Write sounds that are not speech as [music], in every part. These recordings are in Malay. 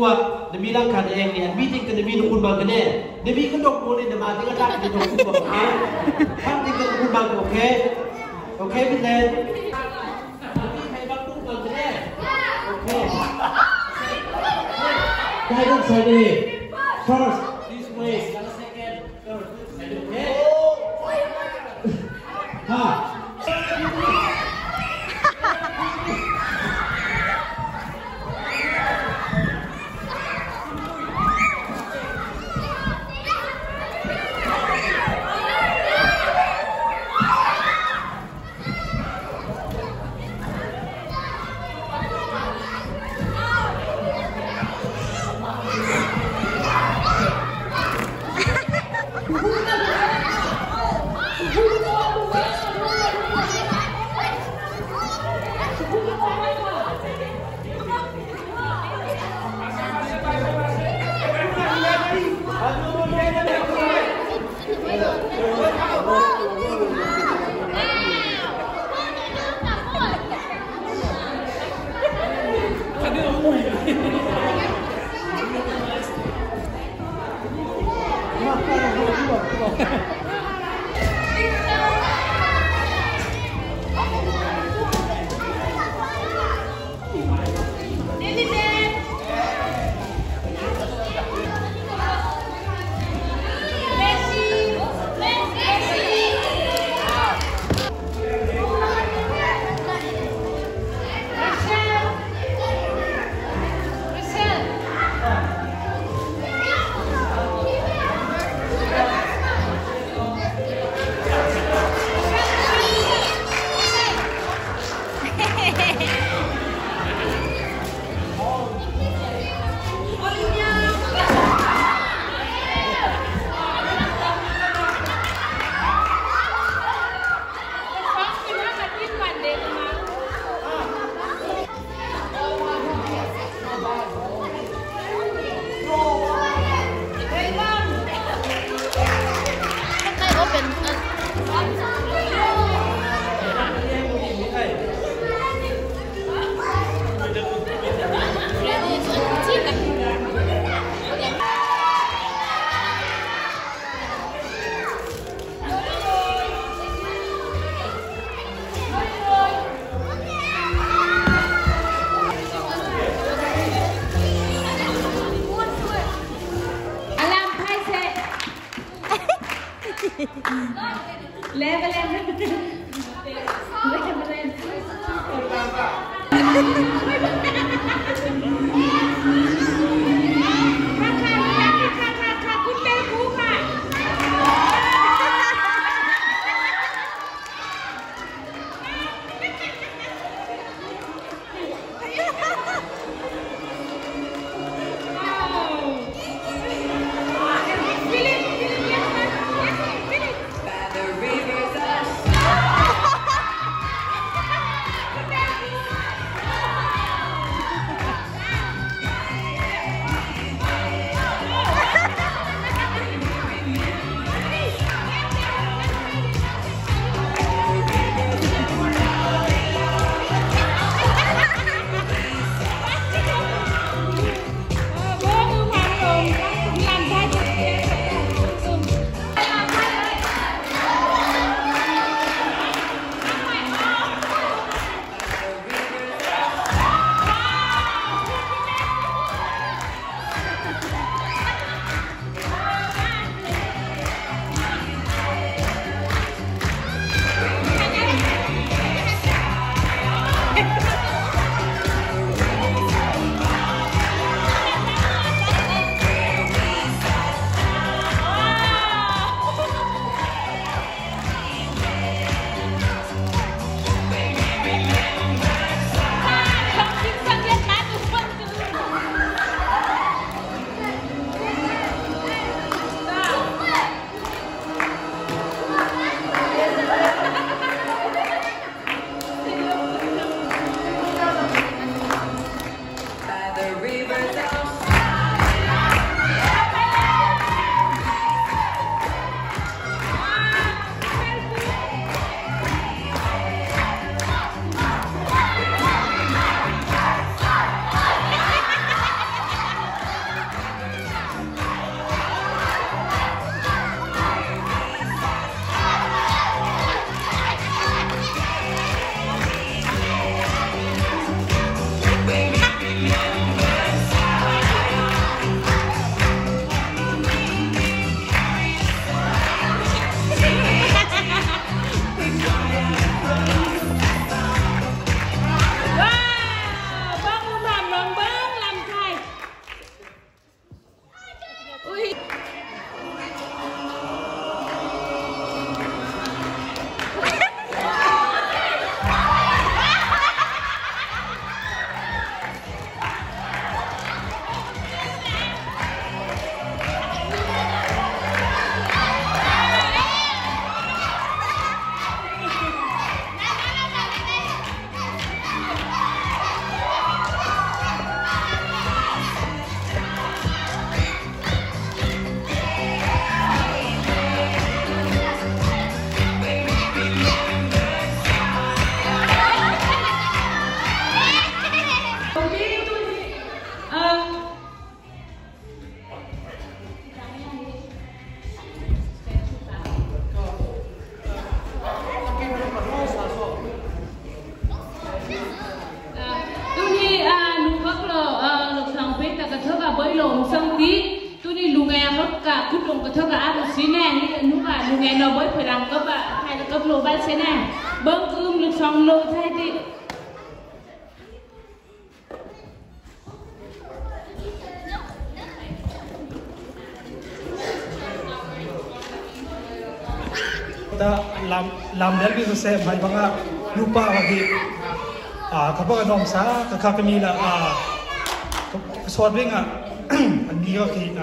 kuwa da milan kan eng ni an biting ka da min kun bang ne da mi ka dok mo ni da ma ti ka tak da dok ko ke kan ti ka kun bang ko ke okay bin ne Guidance ID. First, this way. Second, third. Okay. Ha.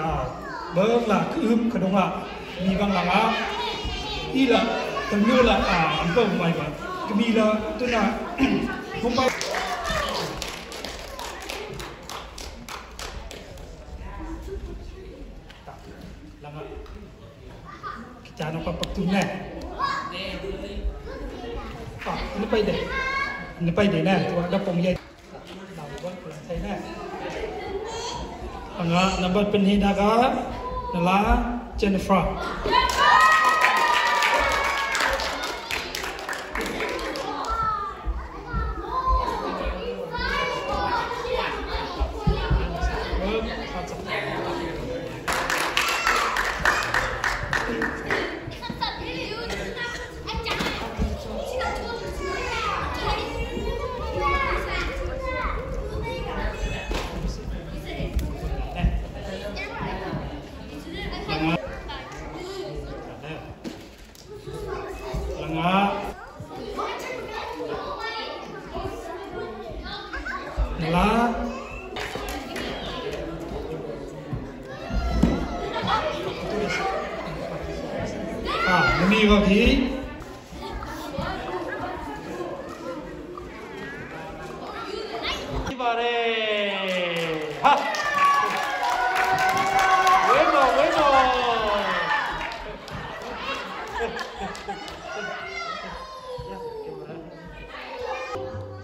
าเบิ้งละคืมขนมอ่ะมีบางหลังอ่ะอีละตั้งยูละอ่าอันเปิ้ลไปก่อนก็มีละตัวน่ะ ผมไป Lama. Kita nak papak tu நிப்பாயிட்டே நிப்பாயிட்டேனே வட பொங்கியை செய்யனே அங்கே நம்பர் பண்ணி நாகா நல்லா Jenifa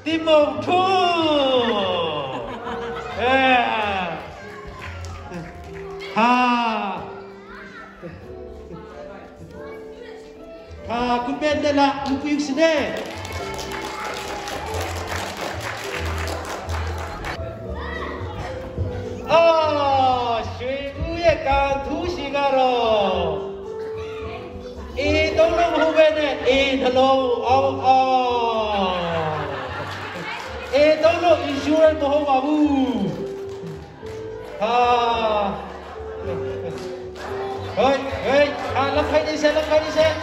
Team of two. 水刚吐西嘎喽。Welcome who went it? In, hello, oh, oh. Eh, tolo, isure. Ah. Hoy, hoy, ah, lakay ni siya, lakay this.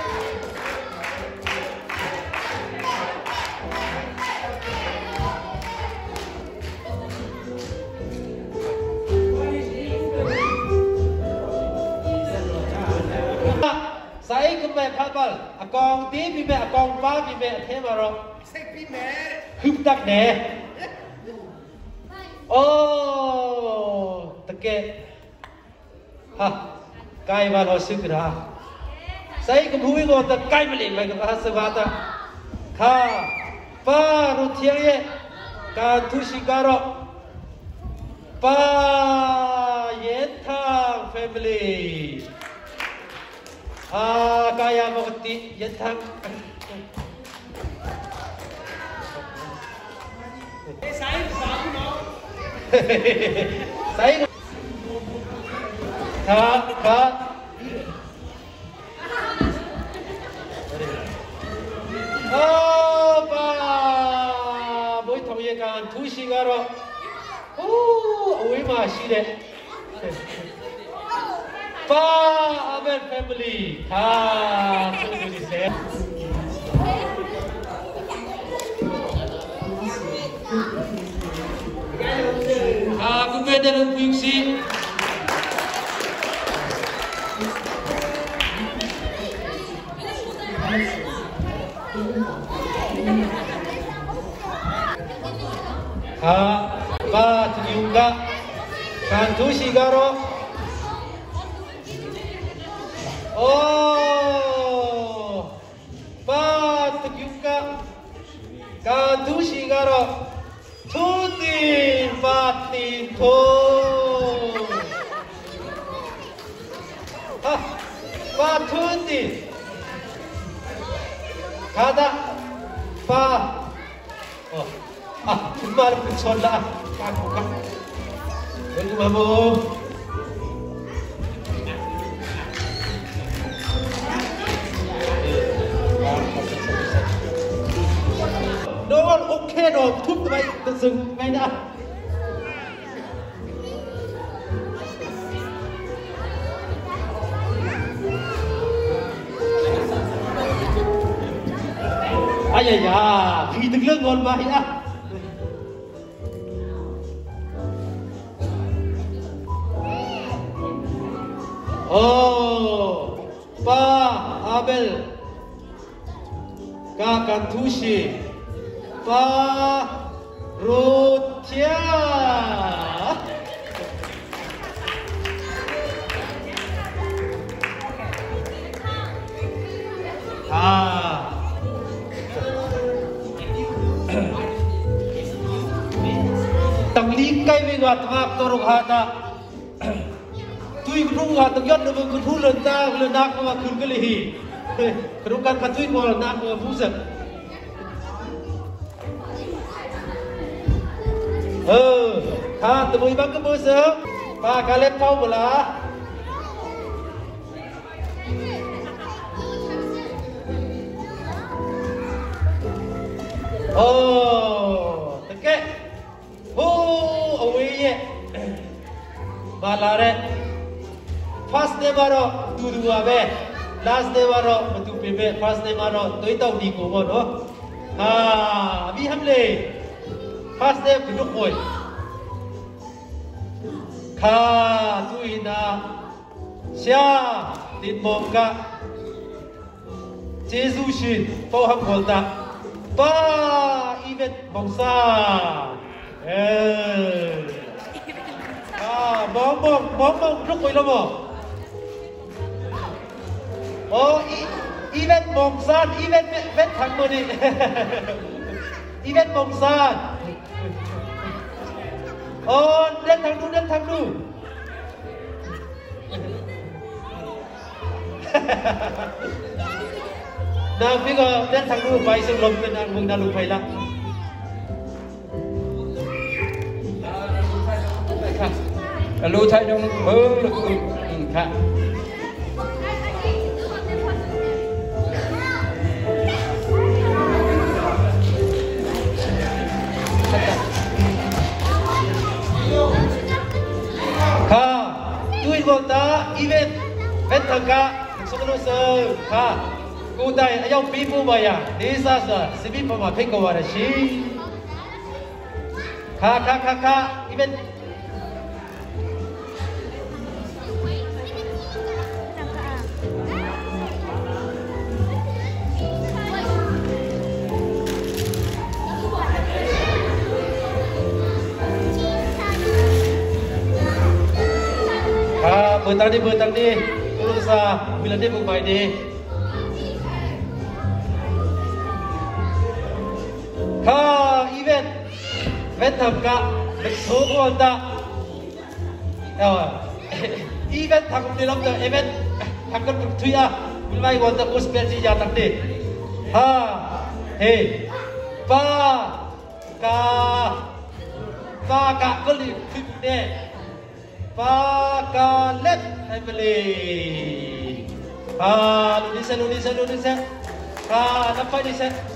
အကောင်သေးပြီပဲအကောင်ပါပြီပဲအထဲမှာတော့စိတ်ပြီးမယ်ခုတက်နေအိုးတကယ်ဟာကိုင်ပါတော့စုကရာစိုက်ကဘူးကိုတကိုင်မလေးမကပါစဘာတာခါပါရုထရရဲ့ကာသူရှိကတော့ပါယေသာ family 아 까야먹었디. 연탕 사이드 사구나 사이드 가가. 아빠 뭐이 통역한 두 시간으로. 오 얼마 시래? 빠 아멘 패밀리. 다 소개해주세요. 아 군배되는 구육씨 아, 바 드리운가 간두 시가로 어, 바트규까 가두시가로 투띠 바띠 토 아, 바투띠 가다 바 어, 아, 분말 붙여라 가고가. 여기 마법 all okay now. Took the right to sing. Right now. Ay, ay, ay. Hindi ka. Oh, Pa Abel, Kakak Tushie. Parotia. हाँ तबलीग का भी बात माफ़ तो रुखा था तू एक रुंगा तो यार नब कुछ लंदा लंदा को खुल गई ही रुका कतुई को लंदा को पूजन Ha, temui bang ke bos eh? Pa, kalian tahu bola? Oh, teke. Oh, awie ye. Balare. Pas de baro, tu dua be. Last de baro, betul be. Pas de baro, tu itu di kubur, oh. Ha, bihamle. first step ki khoi kha tuina sia tin mom ka. Jesu shin, to ham kol ta. Pa ibet bongsa eh. Ah bom bom bom bom lúc khoi lo mo. Oh ibet bongsa ibet bet thang mo ni. [laughs] Ibet bongsa Ồ, đến thằng đu, đến thằng đu Nào, bây giờ đến thằng đu phải sự lồng tên ăn mừng đa lục phải lắm Lưu thay đông mơ lực ứng khả tangga sebelum seka kudai ayam bibu bayang. sa vì là đêm một bài đi. Ka event. Vet tham ka vet số của anh ta. Ờ, [laughs] event tham công ty lắm đó event tham công ty thui à vì mai anh ta cố spell gì ra tăng đi. Ha he ba, ca, ba ca có liền phim nè. Ba ka let family. Ha, Indonesia, Indonesia, Indonesia. Ha, nampak Indonesia. Oh,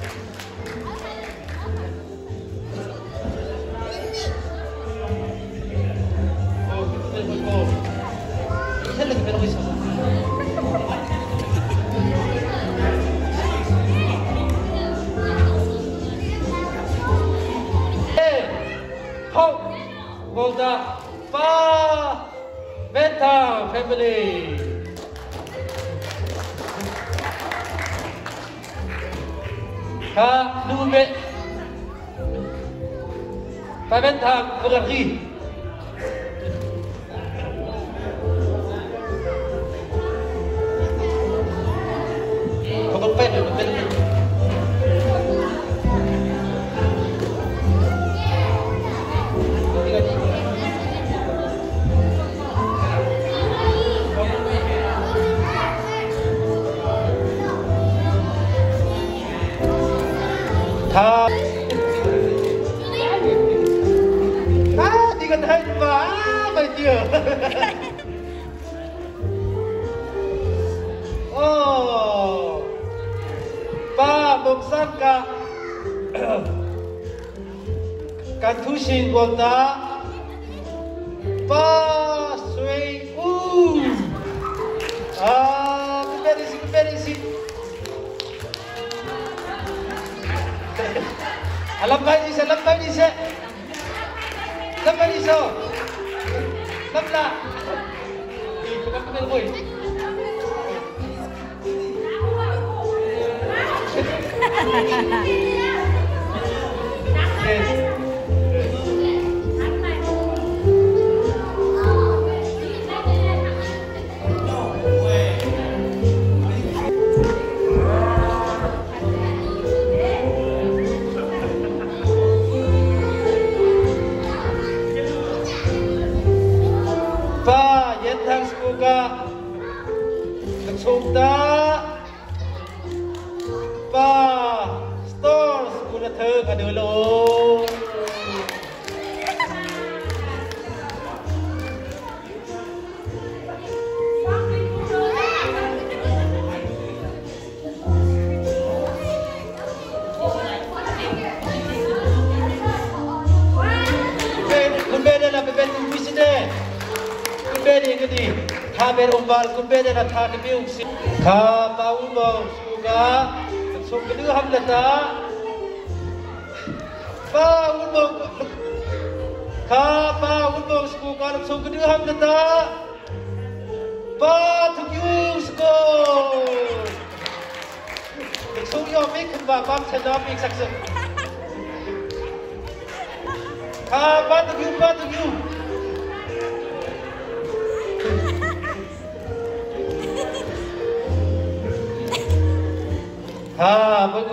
umbal kun ben na tha ke biu si. Kha pa u bo skuga. Nagsum ke đưa ham la ta. Pa u bo Kha pa u bo skuga nagsum ke đưa ham la ta. Pa tu yu sko. Nagsum yo mik kun ba bam sa dom ik sak sak. Ah, bantu you, bantu you.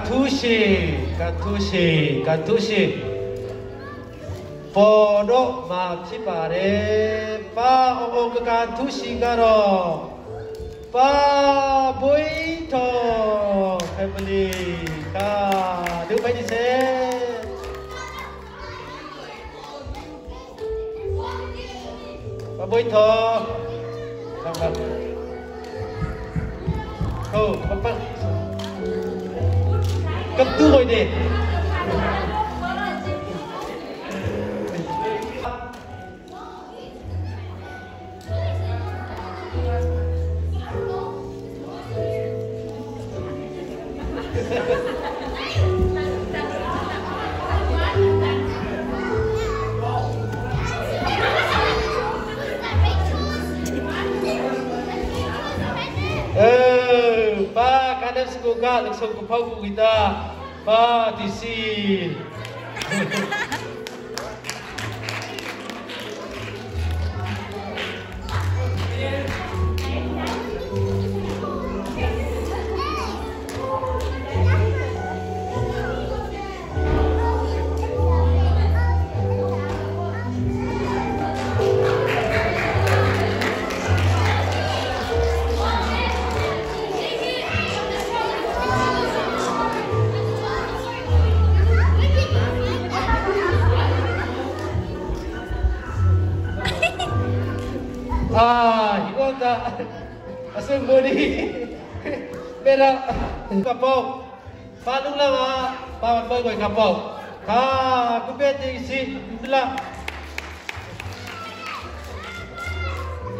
Katushi, Katushi, Katushi. Poro matipare pa o Katushi garo. Pa boito family. Ka đứng bên đi xe. Pa boito. Không không. Không, không, không. Cấp tư rồi đi Eh, pa kadang seguga langsung ke pau kita. 아, 파티시 [laughs] kapok panung lawa pawan boy boy kapok ka kupeti si bila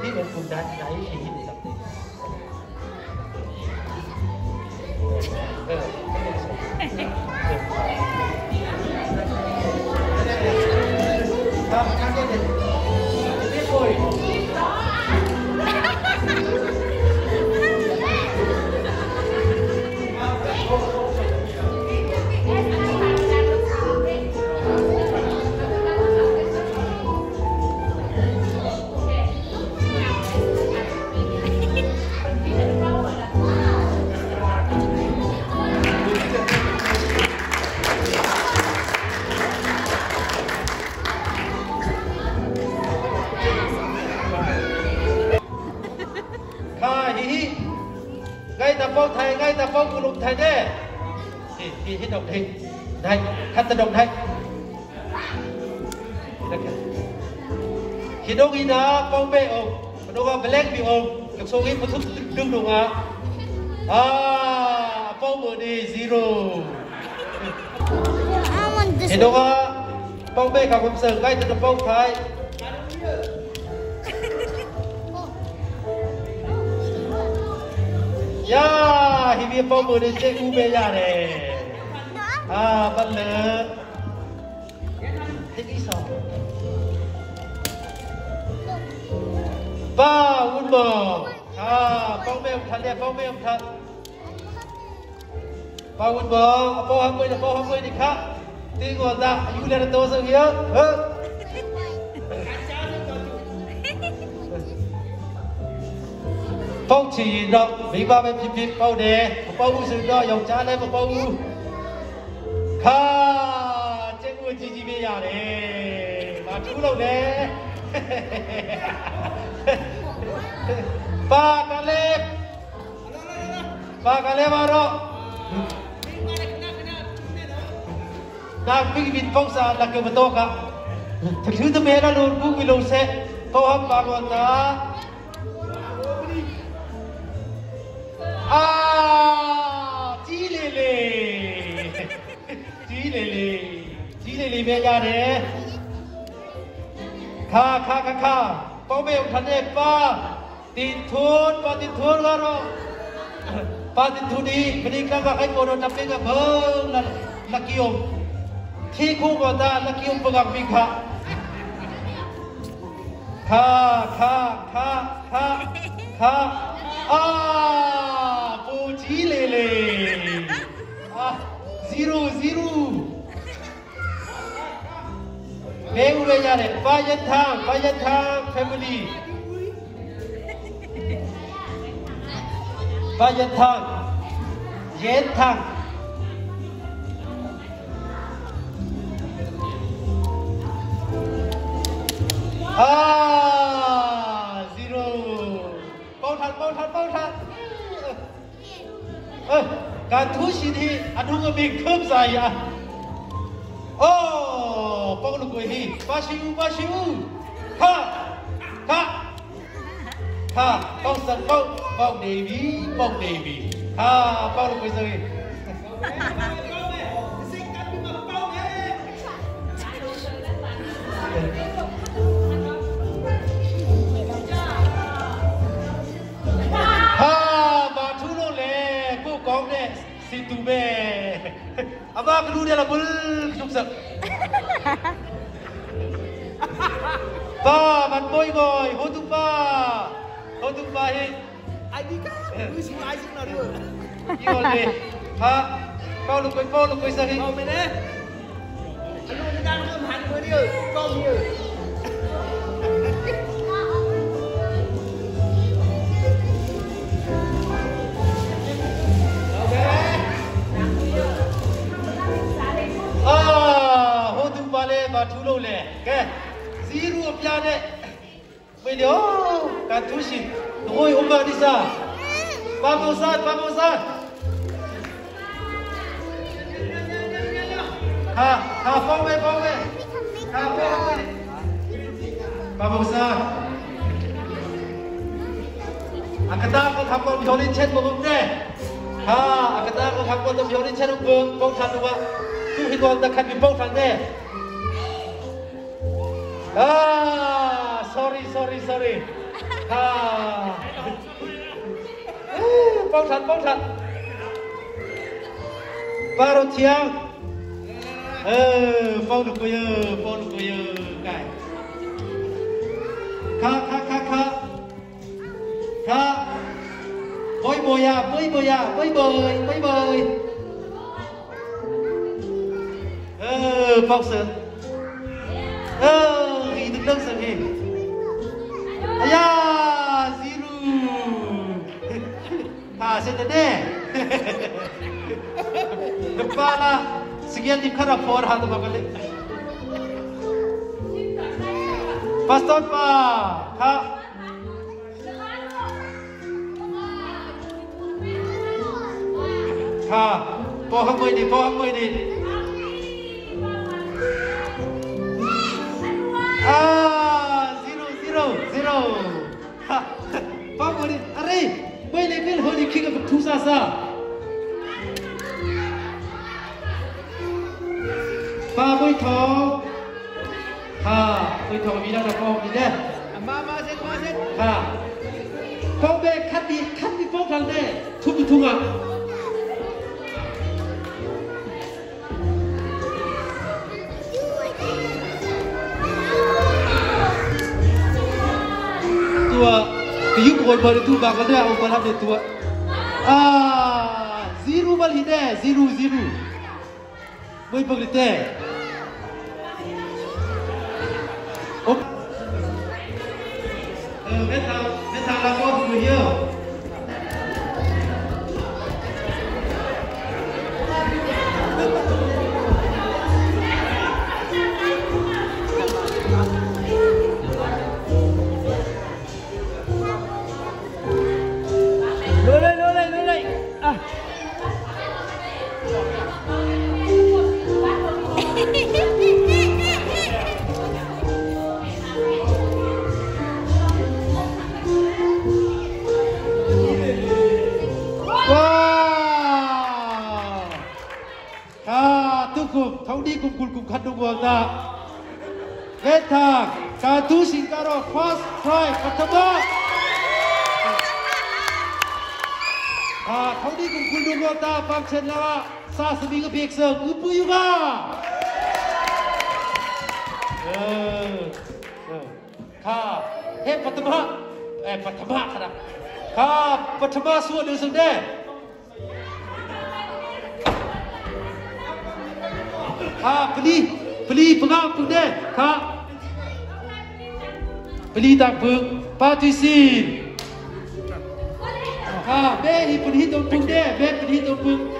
ni ben kundan dai si sabte Hãy subscribe cho kênh Ghiền Mì Gõ Để không bỏ lỡ những đây khát tân đồng đây khi đâu khi đó con bé ông còn đâu có black bị ông các số khi có thức đương đúng à à con bữa đi zero. Khi đâu có con bé cả con sờ ngay từ đầu thái. Yeah, he be a bomber, they say Ube Yare. 아 빨래 해기서 빠 운버 아 뻥매음 탈래 뻥매음 탈빠 운버 뻥 한번이다 뻥 한번이니까 뛰고 나 유리하는 도성이야 어? phong chỉ rộng mình ba bên chim chim bao đề bao u sừng đo dòng trà lên bao u 가 쨍구 지집이 야네 맞추고 나오네 빠 갈래? 빠 갈래 바로 나 비기 빈봉사 나게 버도가. 특수도 메라 로르부 빌로세. 포함 그, 아 찌레레. ကြီးလေးလေးကြီးလေးလေးပဲရတယ်ခါခါခါခါပေါ်မေခနဲ့ပါတင်ထုံးပါတင်ထုံးလာတော့ပါတင်ထုံးဒီမင်းကဘာခိုင်ပေါ်တော့တပ်ကဘောလာလကီယုံခေခိုးကတာလကီယုံပကပိခါခါခါခါခါခါအာပူကြီးလေးလေး zero zero Name Ubejare, Payantam, Payantam family. Payantam, Yentam. Ah, zero. Bao thật, bao thật, bao thật. Ừ. การทุชิที่อันนู้นก็มีเครื่องใส่อ่ะโอ้ป้องลูกกุยฮีบาชิวบาชิวค่ะค่ะค่ะป้องสันป้องป้องเดวีป้องเดวีค่ะป้องลูกกุย si tu be ama kru dia la bul krup sak pa man boy boy ho tu pa ho tu pa he adi ka wis ma ai sing na ru yo le ha kau lu koi pau lu koi sa he kau mene anu ni dan ko han ko dia kau dia သူပါလေမာထူးလို့လေကဲဇီးရူအပြားနဲ့မေလျောကတူရှိငွေဥပဒီစာပါမောစာပါမောစာဟာဟာပေါင်းပဲပေါင်းပဲဟာပေါင်းပဲပါမောစာအကတာကိုခပ်ပေါ်ဖြိုးလေးချက်မဟုတ်နဲ့ဟာအကတာကိုခပ်ပေါ်ဖြိုးလေးချက်ကိုပေါင်းချန်တော့ tu hi tuan da khat bi pau thang ne ah sorry sorry sorry. Ha pau thang pau thang paro chiang ờ pau được coi ơ pau được coi ơ cái kha kha kha kha. Kha. Bơi bơi à bơi bơi à bơi bơi bơi bơi ờ bọc sơn ờ tengok sini. Ayah, Ziru. [laughs] Ha, saya tak ada. [laughs] Lepas lah. Sekian tiba nak for hal tu bapak Pas tahun apa? Ha? Ha? Pohon kau ini, pohon kau ini. zero zero zero पाप गरे अरे मैले कहिले हो लेखेको ठुसा छ पाबै थ हा कोइ थ मिला त पाउ दिने मा मा से मा से हा पाउ बे खाति खाति पाउ खाल्ने थुपु थुगा อยู่คนบริทุบากันด้วยอุปราชเดตัวอ่าซีรูบาลฮิเดซีรูซีรูไม่ปกติเด้ 백성 우뿌유가 가 해 파트마 에 파트마 하라 가 파트마 수어 늘승대 가 플리 플리 플라 풍대 가 플리 닭풍 파티신 가 베이 플리 동풍대 베 플리 동풍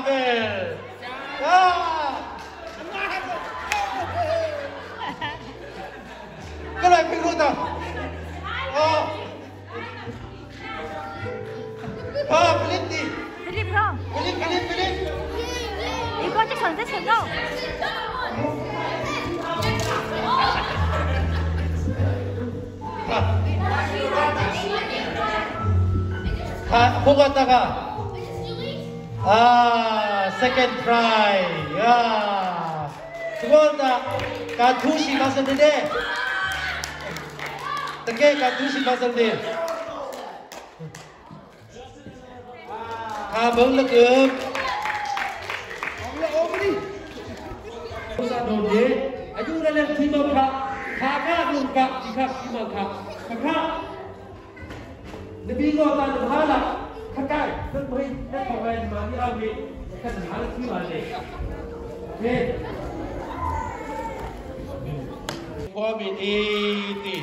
샤벨 야 그래 그거다 어. 아 블린디 블린 브롬 블린 블린 블린 이거지 전세 최고 다, 다 보고 왔다가 Ah, second try. Yeah. Cepat tak? Kadu si pasal dia. Tengke kadu si pasal dia. Ah, bang lek. Om ni. Pasal dong dia. Aduh, dah lek si mak. Kakak belum kak, kakak si mak kak. Kakak. Nabi kau tak. खटाई तो भाई ना खवाई मामी आ गई का धार की वाले ये कोबी एती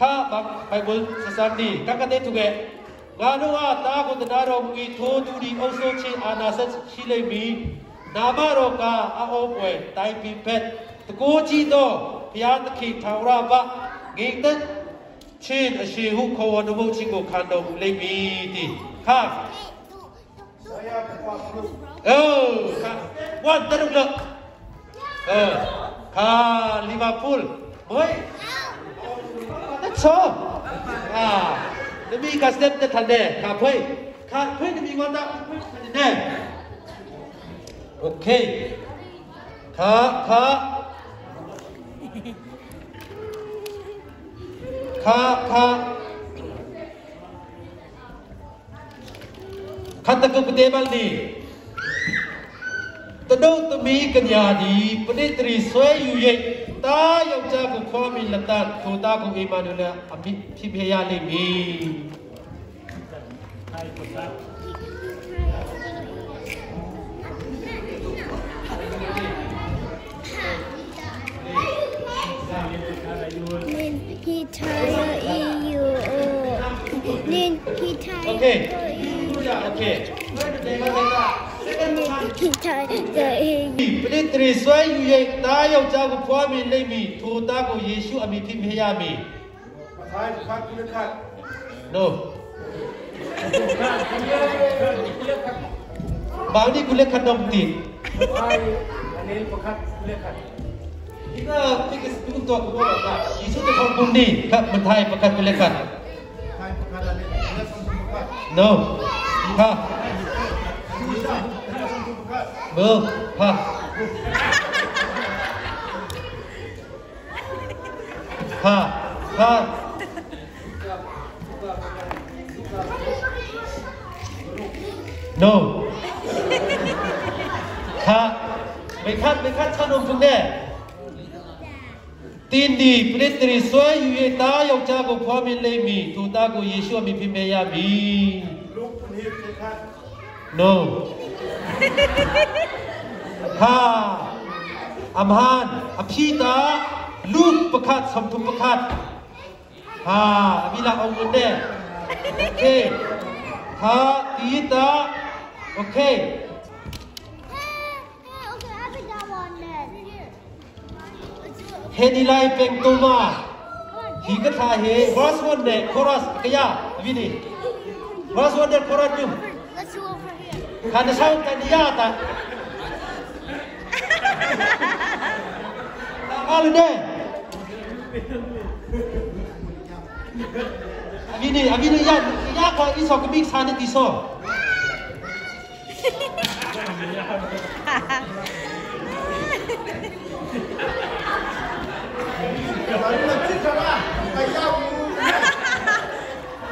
खा बक बाइबल ससानी तकते तुगे ငါတို့အားတာကိုတနာတော်မူ၏ထိုသူသည်အုပ်စိုးခြင်းအာဏာဆက်ရှိလိမ့်မည်နာမတော်ကအဟောပွဲတိုင်ပင်ဖက်တကိုးကြည့်သောဘုရားသခင်ထာဝရဘငိမ့်သက် chin a shi hu ko wa nu bu chi ko khan do lai mi ti kha Oh, kha wan ta lu Eh, kha Liverpool. Boy. That's all. Ah, demi ka step te thane, ka phoi. Ka phoi demi ngon da thane. Okay. Kha kha. Kha kha. Kata ke pedebal ni. တဒုတ်သမီးကညာဒီပဋိတရီဆွဲယူ၍တာယောက်ျားကိုခေါ်မိလက်တထိုတာကိုအိမ်မနုလအမိဖြစ်ပြရလိမ့်မည် 히타요이유는 you Kita fikir itu tu aku bawa tak. Isu tu kau pun ni kat mentai pekat melekat. No. Ha. Bo. Ha. Ha. Ha. No. Ha. ไม่คัดไม่คัดชานมตรงแน่ တင်းဒီပရိသေရီဆွဲယူ၍တားယောက်ျားကိုဖွားမြင်လိမ့်မည်ထိုသားကိုယေရှုအမည်ဖြစ်မြဲရမည် No ဟာအမဟန်အဖြီတာလူပခတ်စံထုပခတ်ဟာအဘိလာအောင်ဝင်တဲ့ Okay ဟာတီတာ Okay ฮนิไลเป็นตัวมาฮีกัทาเฮบอสวันเดคอรัสกียาวินีบอสวันเดคอรัสจุมขันเช้ากันยาตาอาลเดวินีวินียายาควาอิสอกบิกซานิติโซฮ่าฮ่าฮ่า โซ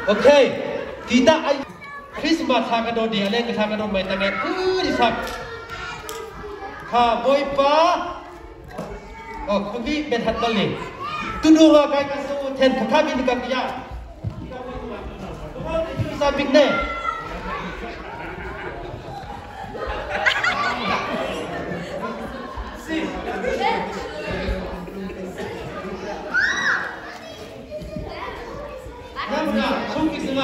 โอเคกีตาไอคริสต์มาสทากระโดดเดียเล่นกระทากระโดดไม่ตั้งไงอื้อดิสักข้าบอยป้าโอ้คุณพี่เป็นฮัตตอลีตุดูว่าใครกันสู้เทนข้าบินกับยาซาบิกเน่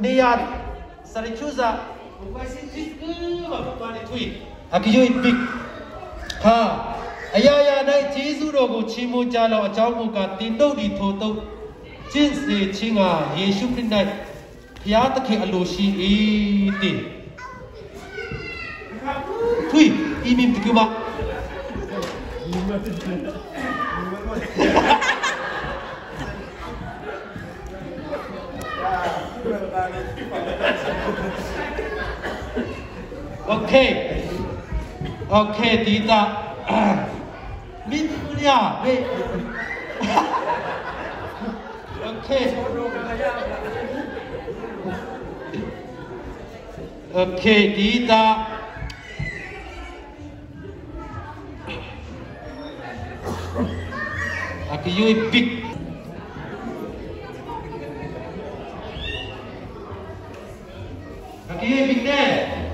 nian sari chuza ubai sin tik ba to ni thui. Akiyo ipik ha aya ya nai jesu do ko chi mo cha lo a chao mu ka tin dou di tho tâu chin se chi nga yesu christ nai phya ta khe a lo shi thui imim tikuma Thank you. 오케이 오케이 니다 민준이야 왜 오케이 오케이 니다 Aquí yo y pic. Aquí yo y pic.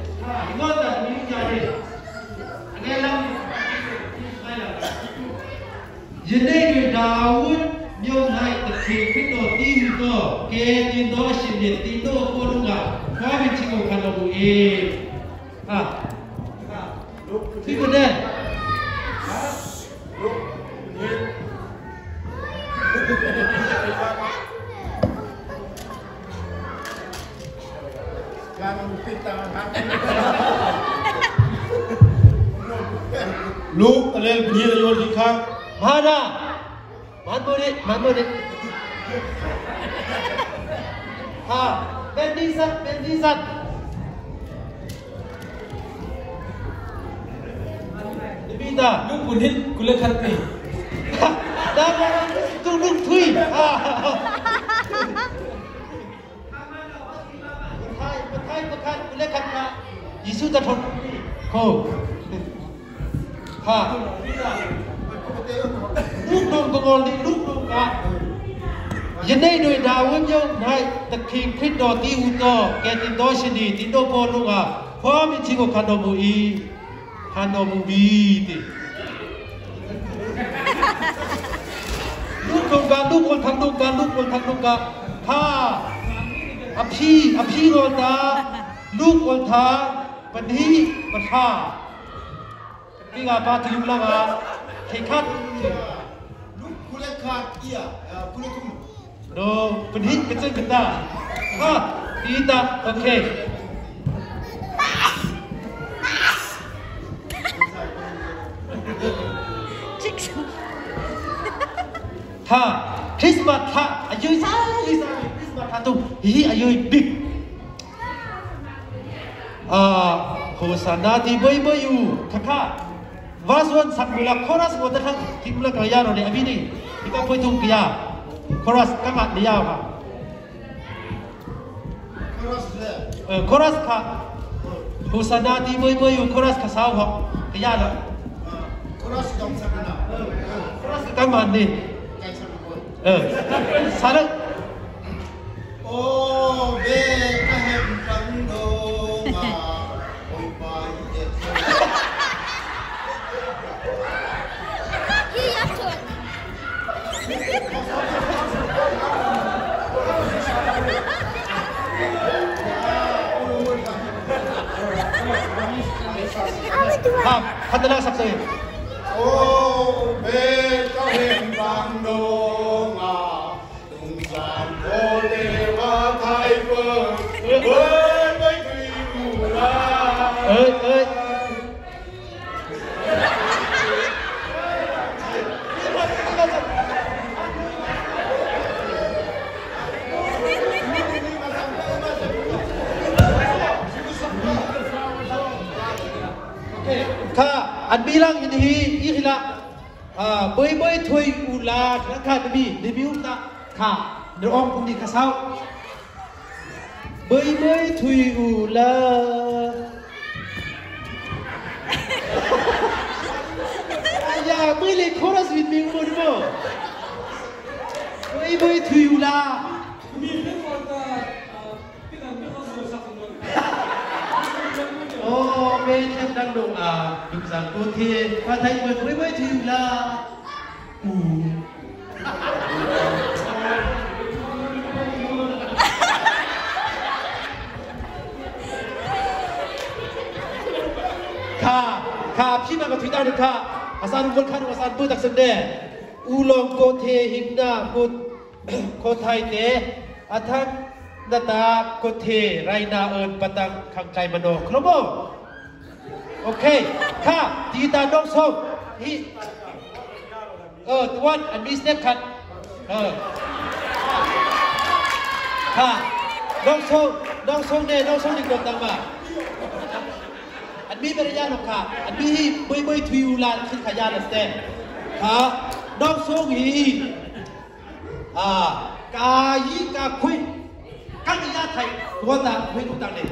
giờ đây người David nhiều lại tập thể cái đồ tin đồ kê tin đồ xin điện tin đồ cô đúng à có bị chỉ có khăn đồ e à thì cái đấy Hãy subscribe cho kênh Ghiền Mì Gõ Để không bỏ lỡ những video hấp dẫn 룩 레일 브리에 요리 카 마나 만보리 만보리 아 벤디삭 벤디삭 리비다 룩 군힌 굴레 카르페 나 나랑 룩 룩투이 아 kan boleh kan na Yesus dah thon ko ha lúc nông công ngôn đi lúc nông cả dân đây nuôi đào quân nhau này tập kinh khít đỏ ti u to kẻ tin đó xin đi tin đó po lúc à khó mình chỉ có khăn đồ mù y khăn đồ mù bi thì lúc nông cả lúc con thằng nông cả lúc con thằng nông cả ha อภิอภิโรตา ลูกอลทาปันฮีปัญหานี่กาปาทิมลาวาเขคัดลูกคุณเลขาดเอียคุณเลคุมโนปันฮีเป็นเจ้ากันตาฮะอีตาโอเค tha Christmas tha ayui sai sai Christmas tha tu hi ayui big Ah, Hosana di boy boyu, kakak. Vaswan sak mula koras mo datang timula kaya no ni abini. Ika poi. Koras kakak dia ka. Keras dia. Eh, Koras ka. Hosana di boy boyu koras ka saw ho. No. Keras dong sana. Koras ka man ni. Pai Không, thật là sắp xỉ Ô, bê cho hình vàng đồ ngà. Tùng giàn vô lê và thái vương Với mấy thủy mù la. ข้าอันบีลังอินฮีอีกละเอ่าบ่อยบ่อยถวยอุลานะข้าดบีดบีอุตะข้าเดี๋ยวอมกุมดีข้าเศร้าบ่อยบ่อยถวยอุลาอย่าไม่เลยคอรัสวิดมีงูดิบ่บ่อยบ่อยถวยอุลามีเรื่องก่อนจะพี่นั่นม่เข้าสู่สักคน โอ้เมนเทพดังดงอาดุสังกเทนพระไทยเปิดไม่ไว้ทีลาอู๋ข้าข้าพี่มากระถิ่นได้หรือข้าอาซาลุกคนข้าดูอาสานปื้ตักสันเดอูลองโกเทหิงนดาโกโคไทยเตอัทัก นาตากดเทไรนาเอินปตังขังใจมโนครับโอเคค่ะตีตาดองโซมอีเออตัวอันมีสเต็ปคัดเออค่ะดองโซมดองโซมเน่ดองโซมดีกว่าตังมาอันมีบริยานค่ะอันมีเบยเบยทวิวลานขึ้นขยานสเต้ค่ะดองโซมอีอ่ากายีกาควิ các vị gia thầy của ta với chúng ta này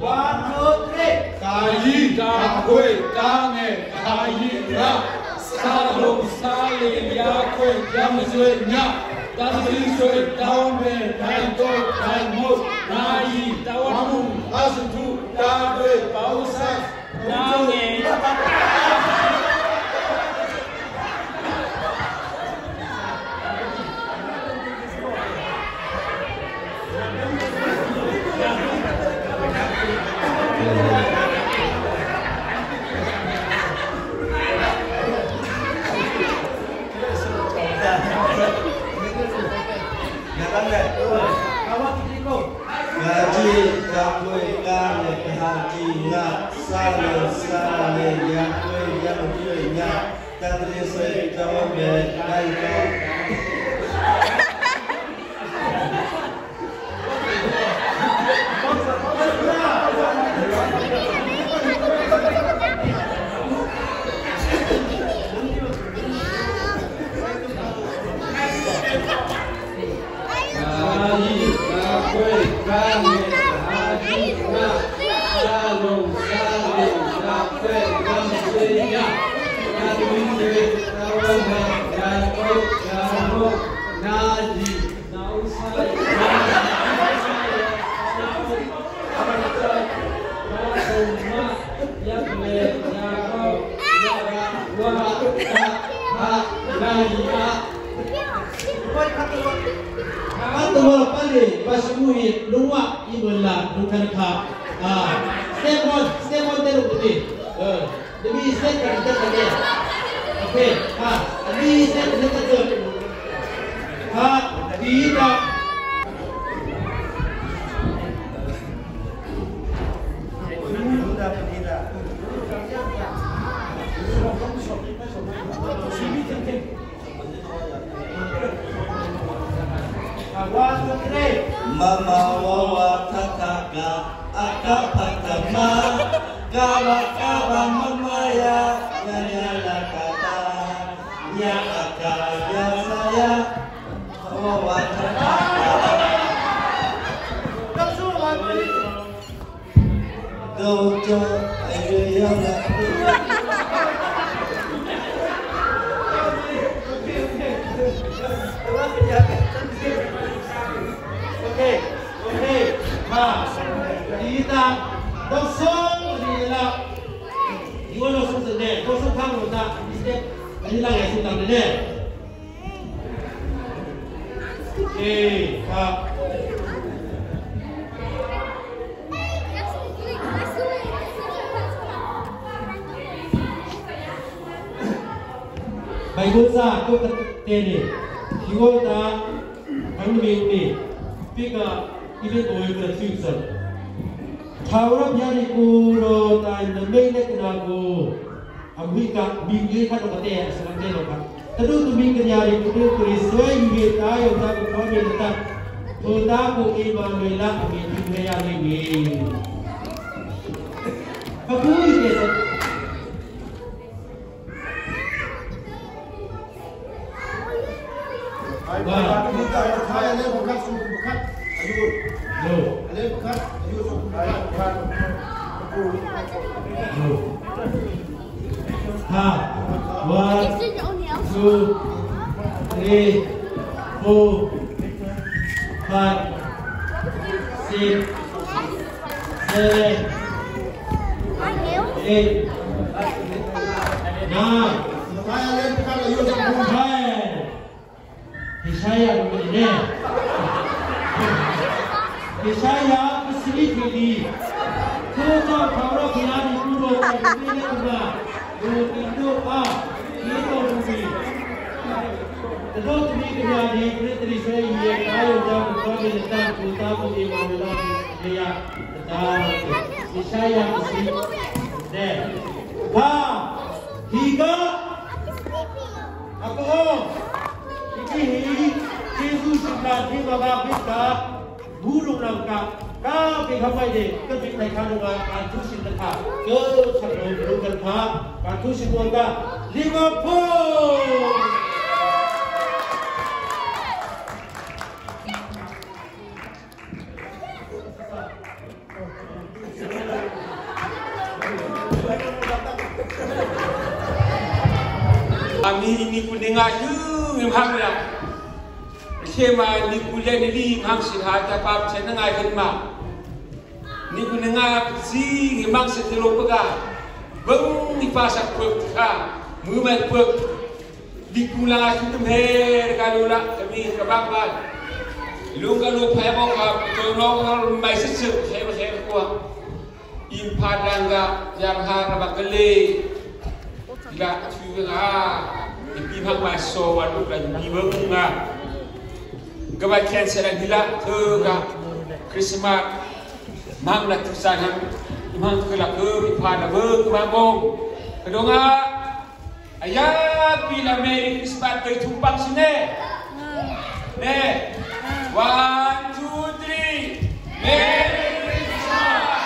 One, two, three. Ta yi, ta khuê, ta nghe, ta yi, ra. Sa lục, sa lì, ya khuê, ya mù duê, nha. Ta dư xuê, ta mê, ta tô, ta mô, ta yi, ta wà mù, ta sư thu, ta duê, bao sa, ta nghe, ta قدر صرت وبالخير Dukan ka. Ah, Ha. Kita dosong di la. Iwan dosong sende, dosong kang lo tak. Step ini lah yang sudah dene. Okey, ha. Baik dosa kau tertene. Iwan tak kami ini. Pika ini boleh berfungsi. ထာဝရဘုရားဒီကိုယ်တော်တိုင်နမိတ်လက္ခဏာကိုအဝိကမိကြီးခတ်တော့တဲ့ဆရတဲ့တော့ကတတုသမီးကညာရီကိုတို့ကိုဆွဲယူရတာယောတာကိုခေါ်ပြီးတာဘုရားကိုအေဗာမေလာအမေဒီမရလိမ့်မယ်အခုဒီ Isaya begini. Isaya kesini kini. Kita kalau kita di pulau ini ni juga. Itu ah, itu bumi. Terus ni kerja di petri saya ia kayu dan kami datang kita pun di mana dia datang. Isaya kesini. Deh. Ha, tiga. Apa? ที่ที่ซูสิบลานที่มาบาพิตาบูรุงนำงกาก้าไปีคำไมเด็กก็มีในคารุงาการทุสินนะคะเกิดฉันรู้กันพาการทุสินวันกะลิเวอร์พูล你你你你，我。 นิมพักเลยเชื่อมานิกุเลนิลีมังสิหาจะปาเชนงายขึ้นมานิกุนงาซีหิมังสิติโลปกาบังนิพาสักเพิกข้ามือมันเพิกดิกุลาชุดเฮรกาลุละจะมีกระบังบ้านลุงกะลูกแพ้บอกรับตัวน้องเขาไม่สิสึกเชื่อเชื่อกว่าอิมพาดังกะยังหาระบักเลยละชิเวลา wa lu la ni bang nga ga ba ken sera dila tu ga christmas mang la tu sa hang imang ke la ke pada bang ba bong kedonga Ayah bila Mary Christmas bertumpang sini. Ne. One, two, three. Merry Christmas.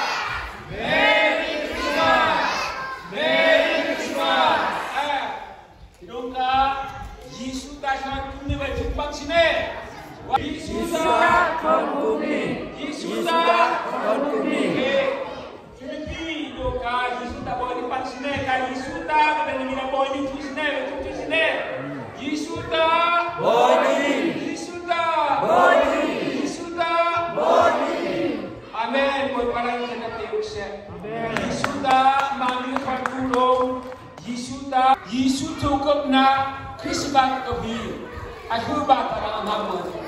Merry Christmas. Merry Christmas. Eh. Tidungka Yesus datang bumi bertumpang sini. Yesus datang bumi. Yesus datang bumi. Jadi, doka Yesus tak boleh dipan sini. Kan Yesus tak kena mina boleh di tu sini. Tu sini. Yesus tak boleh. Yesus tak boleh. Yesus tak boleh. Amen. Buat para yang kena tiup saya. Yesus tak manggil kan tulung. Yesus tak. Yesus cukup na Kristus kebi. Aku bakal nama.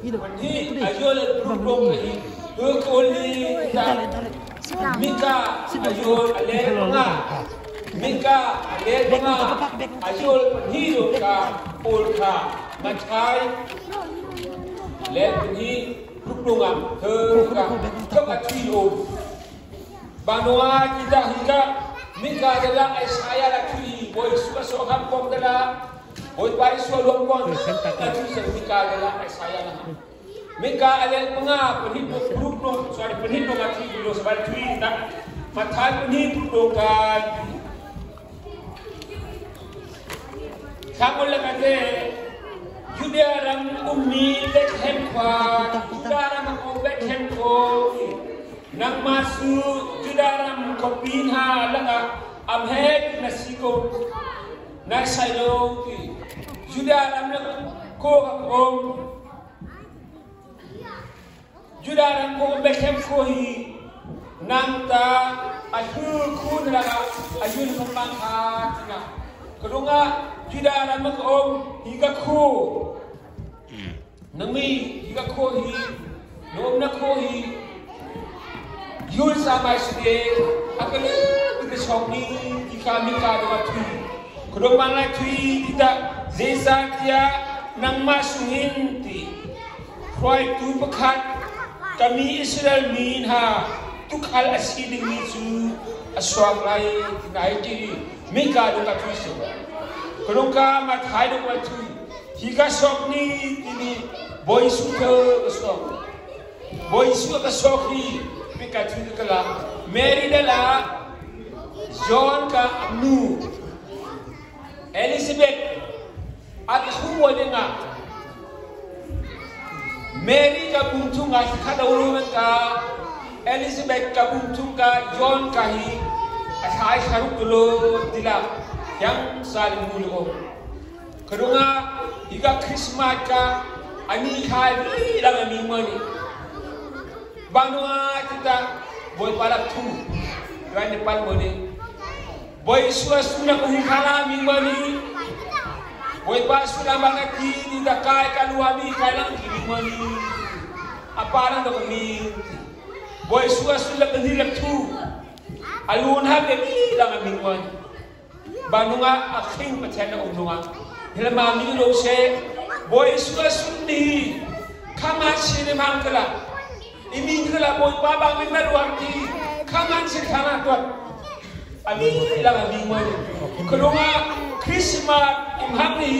Ini ayol berubah lagi. Berkoli kita. Mika ayol alel nga. Mika alel nga. Ayol penhiru ka ulka. Matai lel penhi rupungan ke ka kekatio. Banua kita hingga Mika adalah Isaiah lagi. Boy suka sokan pom adalah Boy pai luang pom. Tapi Mika adalah Isaiah lagi. Mika alel penga penhidup berupung sorry penhidup mati dulu sebalik tui tak? Matai penhidup dokan kamu lekate Judea ram ummi let hem kwa Judea ram ombet hem ko nang masu Judea ram kopin ha langa am het nasiko na ki Judea ram ko kom judaran ko bekem ko hi nanta ahu kun laga ayun kumbang ha tina kedunga judaran mak om higa ko nami higa ko hi. Nom na ko hi. Yul samai side akale kita shopni ika mika do tu kedung mana tui kita Disakia namas masungin ti Khoi tu pekat Kami Israel min ha Tukhal asiding min su Aswam lai Tinai ti Mika duka tu sewa Kenuka mat hai duka tu Hika sok ni Tini Boy suka sok Boy suka sok ni Mika tu dikala Mary dala John ka nu Elizabeth at huwa de nga Mary ka buntung ka kada urumen ka Elizabeth ka buntung ka John ka hi at hay haruk dulo dila yang saling mulo kadunga iga Christmas ka ani kai lang ami mani banua kita boy palak tu. Rani pal mani boy suas tuna ko hikala mi mani Boy pa sudah banget kini dah kai kalau ami kai lang kini mani. Apa lang dah kami. Boy sudah sudah kini lek tu. Alun ha ke ni lang ami mani. Banunga akhing macam na umnunga. Helma mi lo se boy suka sundi kama sini mangkala. Imi kala boy baba mi meru arti kama si kana tuat. Ami ilang ami mo. Kulunga Christmas imham ni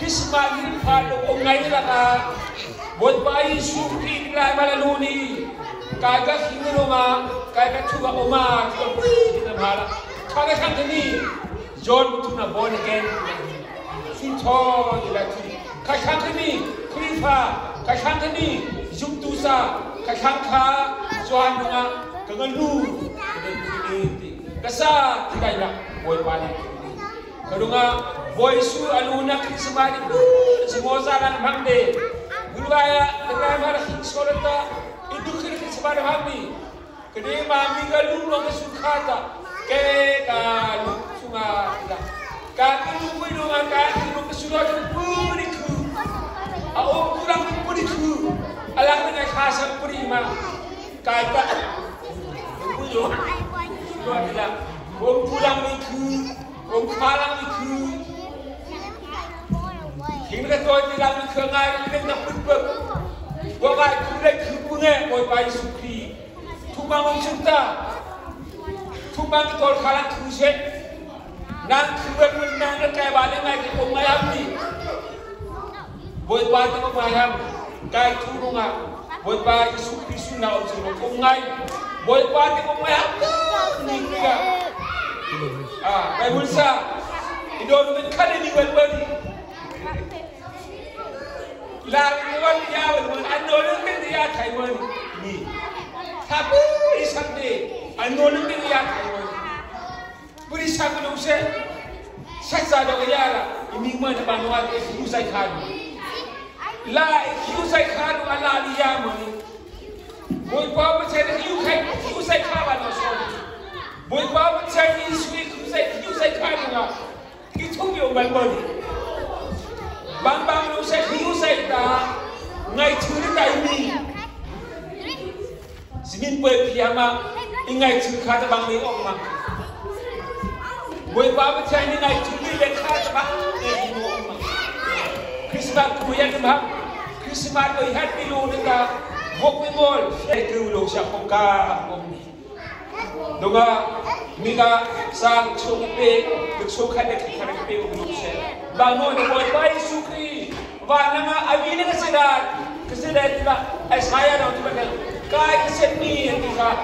Christmas ni palo ongai la ka boy bai suki la malaluni. Kaga hinulunga kaga tuga oma tuga pui na mala kaga kantani John tuna born again. Sinto dilati Kakhankani Krifa Kakhankani Yumtusa Kakhanka Johanunga Kangalu Kasa Tigayla Boy Pali Kadunga Boy Su Aluna Krismani Simosa dan Mangde Gulwaya Tegay Mara Hinsolata Itu kiri Krismani Hamdi. Kede Mami Galu Nonga Sukata Ke Galu Sunga Kaki Lumui Nonga Kaki Tuanda, Wong Pulang Miku, Wong Palang Miku. Chính là tôi thì làm được khởi ngay nên là bứt bực. Qua bài cứ đây cứ bưng nghe ngồi bài sụp kỳ. Thu mang ông chúng ta. Thu mang tôi khá là thứ xét. Nàng cứ bên mình nàng nó kè bà đến ngay cái ông ngay đi. Với ba cái ông ngay hâm. Cái thu đúng không ạ? Ba cái sụp kỳ sụp nào ông ông ngay. Boy bai tengok mayam Ni kaya Ah, kay bulsa. Idon men kade ni wal bari. La wal man anno ni men ya kai wal ni. Tabu isande anno ni men ya kai wal. Buri sakulu se. Saksa do yara imi man ba no ake ku sai khadu. La ku sai khadu ala ya mo Мой папа чайны юхай юзай кава на сон. Мой папа чайны юзай юзай юзай кава на. Китум ё бальбоди. Бам бам юзай юзай та. Ngay chữ tại mi. Simin pe piyama ingai chữ khát bang mi ong mang. Môi baba chani ngai chữ mi le khát bang mi ong mang. Christmas kuyan bang. Christmas ko ihat mi lu nita. Ta. Wok mi mol. Ai tu lo sha ko ka om ni. Miga sang chung pe được số khách được khách được pe um lục se. Ba bai sukri. Ba na nga abi na kasi da kasi da tila ay saya na tu bakal kai kasi ni ti ka